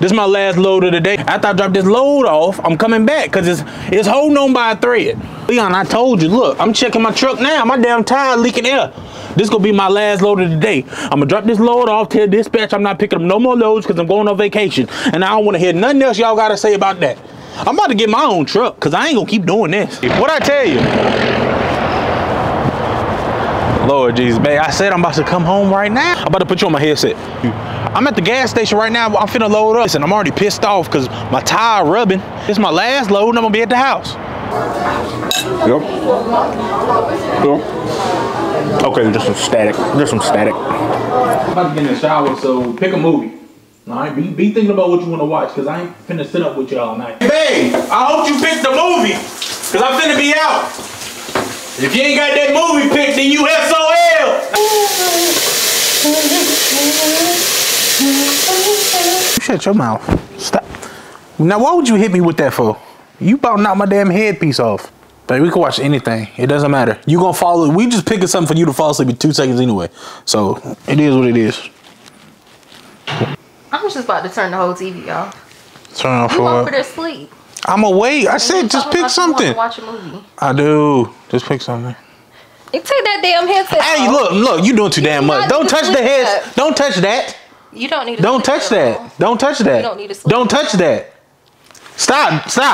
This is my last load of the day. After I drop this load off, I'm coming back because it's it's holding on by a thread. Leon, I told you, look, I'm checking my truck now. My damn tire leaking air. This gonna be my last load of the day. I'm gonna drop this load off, tell dispatch I'm not picking up no more loads because I'm going on vacation. And I don't wanna hear nothing else y'all gotta say about that. I'm about to get my own truck because I ain't gonna keep doing this. What I tell you? Lord Jesus, man. I said I'm about to come home right now. I'm about to put you on my headset. I'm at the gas station right now. I'm finna load up. And I'm already pissed off because my tire rubbing. It's my last load and I'm gonna be at the house. Yep. Yep. Okay, just some static. Just some static. I'm about to get in the shower, so pick a movie. All right, be, be thinking about what you want to watch, because I ain't finna sit up with you all night. Hey, babe, I hope you picked the movie, because I'm finna be out. If you ain't got that movie picked, then you SOL. You shut your mouth. Stop. Now, why would you hit me with that for? You about to knock my damn headpiece off. But we can watch anything. It doesn't matter. You gonna follow. We just picking something for you to fall asleep in two seconds anyway. So it is what it is. I was just about to turn the whole TV off. Turn off You for over there sleep. I'm awake. I said just pick something. Watch a movie. I do. Just pick something. You take that damn headset. Hey, look, look, you doing too damn much. Don't to touch the head. yet. Don't touch that. You don't need to. Don't touch that. Don't touch that. You don't need to Don't touch that. Stop. Stop.